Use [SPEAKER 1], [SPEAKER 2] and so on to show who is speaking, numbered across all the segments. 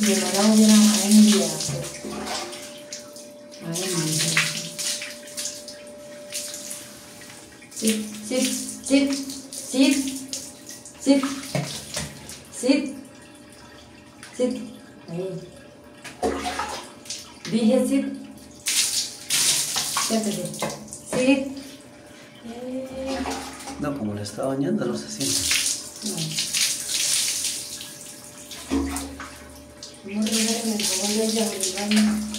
[SPEAKER 1] Y el ahora hubiera día. A no Sit, sit, sit, sit, sit, sit, sit. Ahí. Dije sit. Siéntate. Sit.
[SPEAKER 2] No, como le está bañando, no se siente.
[SPEAKER 1] no. No regalen el jabón de ella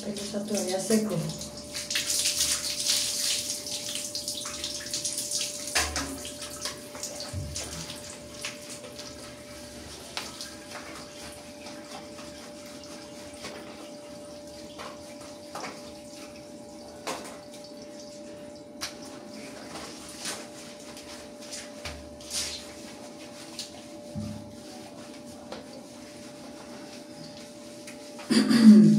[SPEAKER 1] pelo está todavía seco.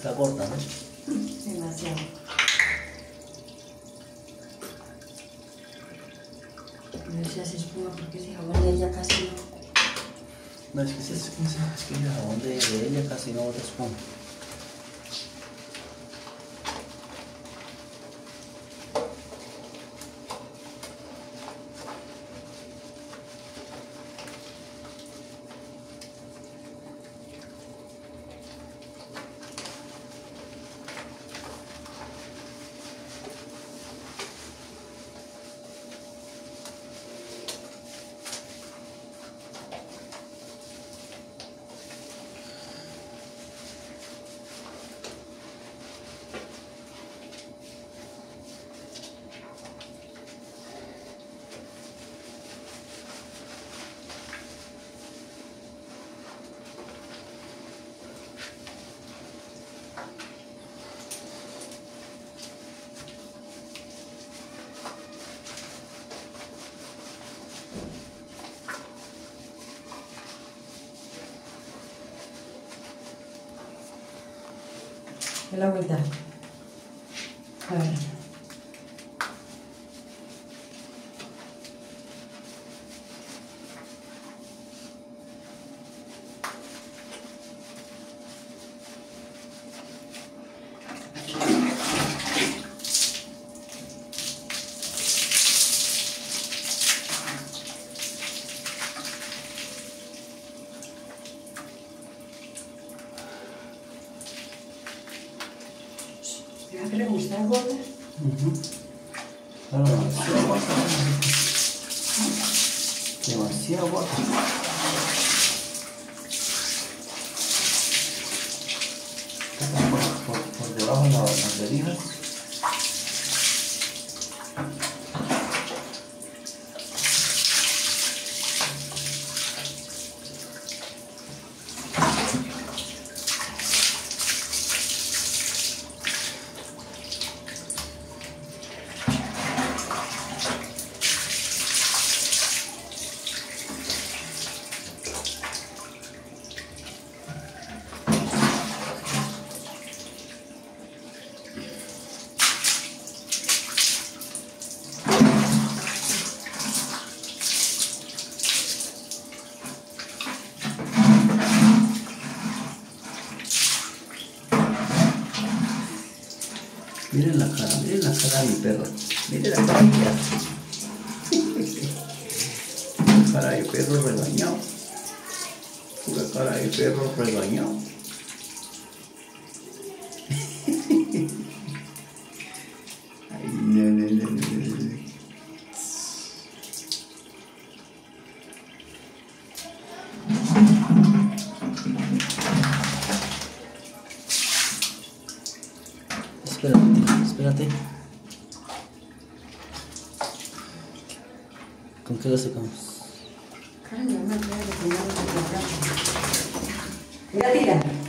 [SPEAKER 2] Está corta, ¿no?
[SPEAKER 1] Demasiado. No se hace espuma porque ese jabón de ella casi no.
[SPEAKER 2] No, es que si es, es que el jabón de, de ella casi no bota espuma.
[SPEAKER 1] Es la vuelta. A ver. ¿Ya que le gusta el gordo?
[SPEAKER 2] Claro, demasiado guapa. Demasiado guapa. Por, por, por debajo de la- las verijas. Miren la cara, miren la cara de mi perro. Miren la cara cara de perro regañado. Pura cara de perro regañado. Ay, no, no, no, no, no. Espérate, espérate. ¿Con qué lo sacamos?
[SPEAKER 1] Ay, plato. Mira, tira.